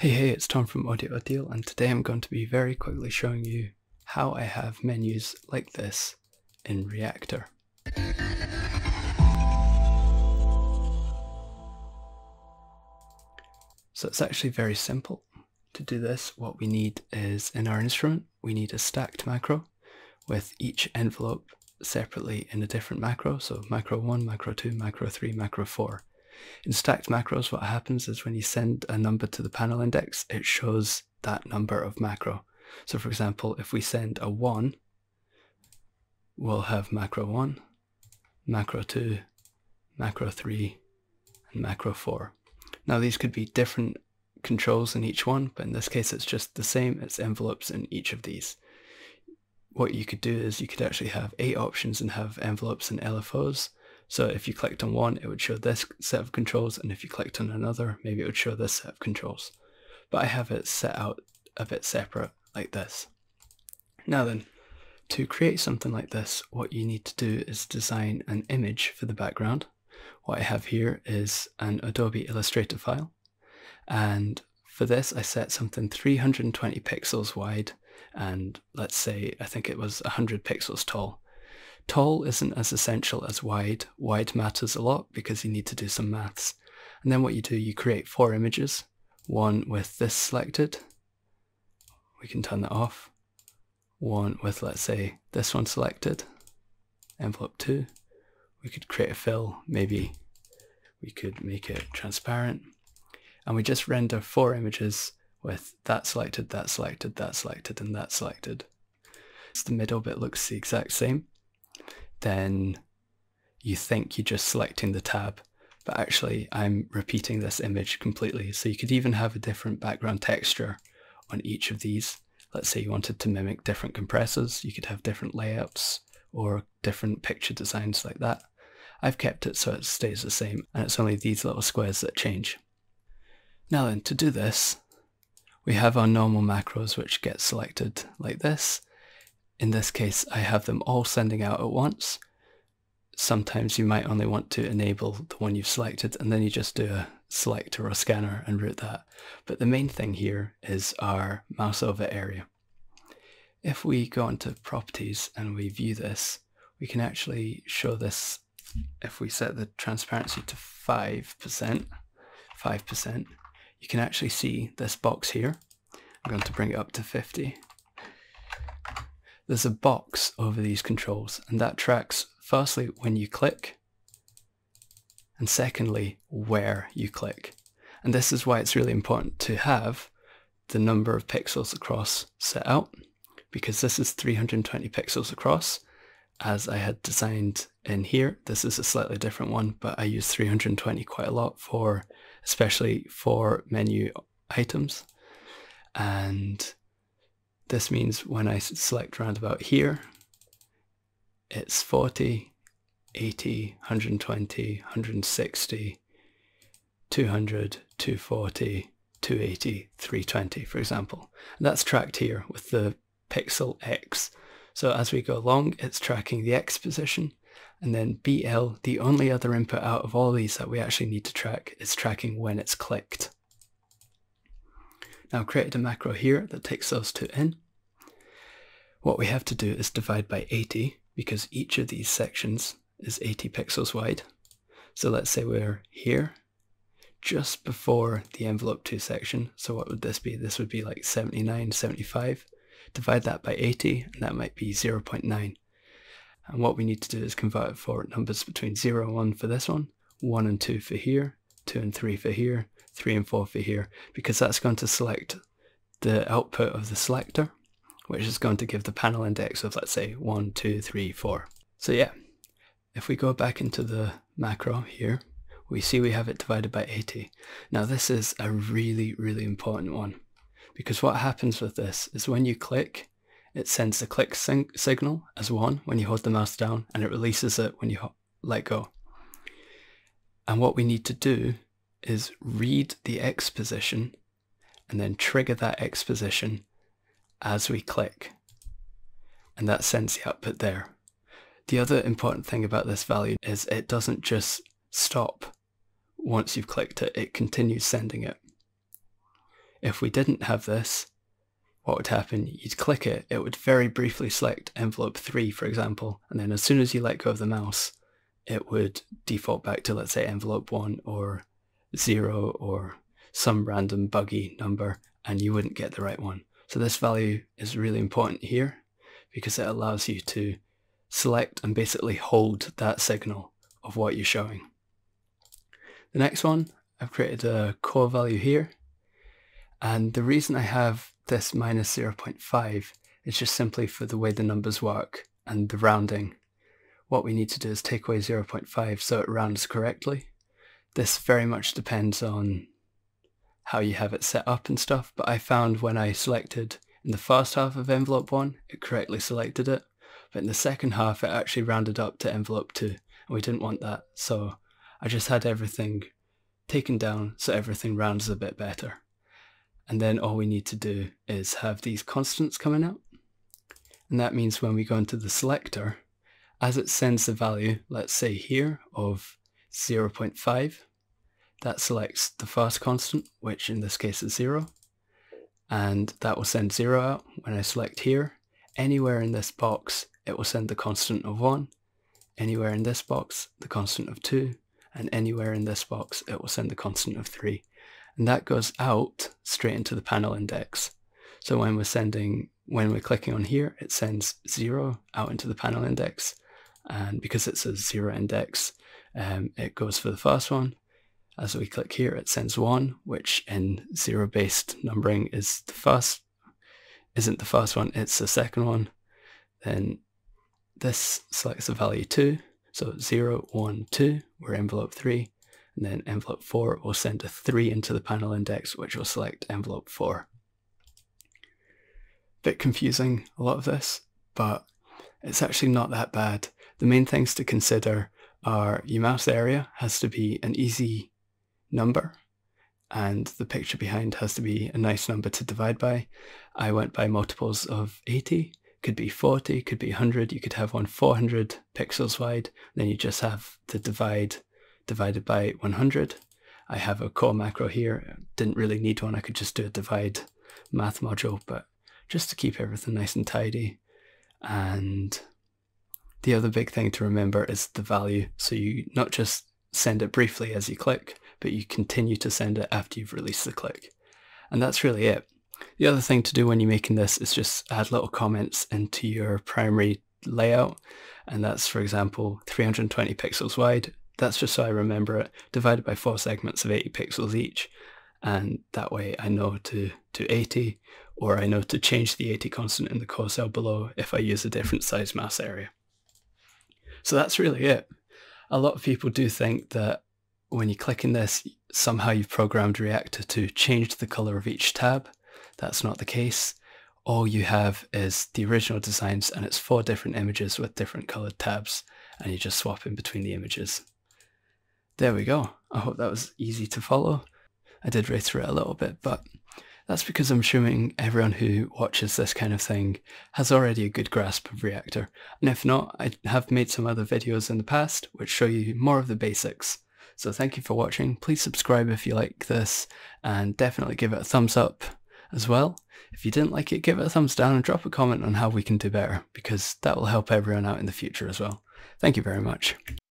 Hey hey, it's Tom from Audio Ordeal and today I'm going to be very quickly showing you how I have menus like this in Reaktor. So it's actually very simple. To do this, what we need is in our instrument, we need a stacked macro with each envelope separately in a different macro. So macro 1, macro 2, macro 3, macro 4. In stacked macros, what happens is when you send a number to the panel index, it shows that number of macro. So for example, if we send a 1, we'll have macro 1, macro 2, macro 3, and macro 4. Now these could be different controls in each one, but in this case it's just the same, it's envelopes in each of these. What you could do is you could actually have eight options and have envelopes and LFOs, so if you clicked on one, it would show this set of controls, and if you clicked on another, maybe it would show this set of controls. But I have it set out a bit separate like this. Now then, to create something like this, what you need to do is design an image for the background. What I have here is an Adobe Illustrator file. And for this, I set something 320 pixels wide and let's say, I think it was 100 pixels tall. Tall isn't as essential as wide. Wide matters a lot because you need to do some maths. And then what you do, you create four images. One with this selected. We can turn that off. One with, let's say, this one selected. Envelope 2. We could create a fill. Maybe we could make it transparent. And we just render four images with that selected, that selected, that selected, and that selected. So the middle bit looks the exact same then you think you're just selecting the tab, but actually I'm repeating this image completely. So you could even have a different background texture on each of these. Let's say you wanted to mimic different compressors, you could have different layouts or different picture designs like that. I've kept it so it stays the same and it's only these little squares that change. Now then, to do this, we have our normal macros which get selected like this in this case, I have them all sending out at once. Sometimes you might only want to enable the one you've selected and then you just do a selector or a scanner and route that. But the main thing here is our mouse over area. If we go into properties and we view this, we can actually show this if we set the transparency to 5%, 5%, you can actually see this box here. I'm going to bring it up to 50 there's a box over these controls and that tracks firstly when you click and secondly where you click. And this is why it's really important to have the number of pixels across set out because this is 320 pixels across as I had designed in here. This is a slightly different one, but I use 320 quite a lot for, especially for menu items. And this means when I select roundabout here, it's 40, 80, 120, 160, 200, 240, 280, 320, for example. And that's tracked here with the pixel X. So as we go along, it's tracking the X position. And then BL, the only other input out of all these that we actually need to track, is tracking when it's clicked. Now I've created a macro here that takes those two in. What we have to do is divide by 80 because each of these sections is 80 pixels wide. So let's say we're here just before the envelope 2 section. So what would this be? This would be like 79, 75. Divide that by 80 and that might be 0.9. And what we need to do is convert for numbers between 0 and 1 for this one, 1 and 2 for here, 2 and 3 for here, 3 and 4 for here, because that's going to select the output of the selector, which is going to give the panel index of, let's say, 1, 2, 3, 4. So yeah, if we go back into the macro here, we see we have it divided by 80. Now this is a really, really important one because what happens with this is when you click, it sends the click signal as 1 when you hold the mouse down and it releases it when you let go. And what we need to do is read the X position and then trigger that X position as we click. And that sends the output there. The other important thing about this value is it doesn't just stop once you've clicked it, it continues sending it. if we didn't have this, what would happen? You'd click it, it would very briefly select envelope 3, for example, and then as soon as you let go of the mouse, it would default back to, let's say, envelope 1 or 0 or some random buggy number, and you wouldn't get the right one. So this value is really important here because it allows you to select and basically hold that signal of what you're showing. The next one, I've created a core value here. And the reason I have this minus 0.5 is just simply for the way the numbers work and the rounding. What we need to do is take away 0.5 so it rounds correctly. This very much depends on how you have it set up and stuff, but I found when I selected in the first half of envelope 1, it correctly selected it, but in the second half it actually rounded up to envelope 2, and we didn't want that, so I just had everything taken down so everything rounds a bit better. And then all we need to do is have these constants coming out. And that means when we go into the selector, as it sends the value, let's say here, of 0.5, that selects the first constant, which in this case is 0. And that will send 0 out. When I select here, anywhere in this box, it will send the constant of 1. Anywhere in this box, the constant of 2 and anywhere in this box it will send the constant of 3. And that goes out straight into the panel index. So when we're sending, when we're clicking on here, it sends 0 out into the panel index. And because it's a 0 index, um, it goes for the first one. As we click here, it sends 1, which in zero-based numbering is the first, isn't the first one, it's the second one. Then this selects the value 2, so 0, 1, 2, we're envelope 3, and then envelope 4 will send a 3 into the panel index, which will select envelope 4. Bit confusing, a lot of this, but it's actually not that bad. The main things to consider are your mouse area has to be an easy number, and the picture behind has to be a nice number to divide by. I went by multiples of 80, could be 40, could be 100. You could have one 400 pixels wide. Then you just have the divide divided by 100. I have a core macro here. Didn't really need one. I could just do a divide math module, but just to keep everything nice and tidy. And the other big thing to remember is the value. So you not just send it briefly as you click, but you continue to send it after you've released the click. And that's really it. The other thing to do when you're making this is just add little comments into your primary layout. And that's, for example, 320 pixels wide. That's just so I remember it, divided by four segments of 80 pixels each. And that way I know to, to 80, or I know to change the 80 constant in the core cell below if I use a different size mouse area. So that's really it. A lot of people do think that when you click in this, somehow you've programmed Reaktor to change the color of each tab. That's not the case. All you have is the original designs and it's four different images with different colored tabs and you just swap in between the images. There we go. I hope that was easy to follow. I did it a little bit, but that's because I'm assuming everyone who watches this kind of thing has already a good grasp of Reaktor. And if not, I have made some other videos in the past which show you more of the basics. So thank you for watching. Please subscribe if you like this and definitely give it a thumbs up as well. If you didn't like it, give it a thumbs down and drop a comment on how we can do better because that will help everyone out in the future as well. Thank you very much.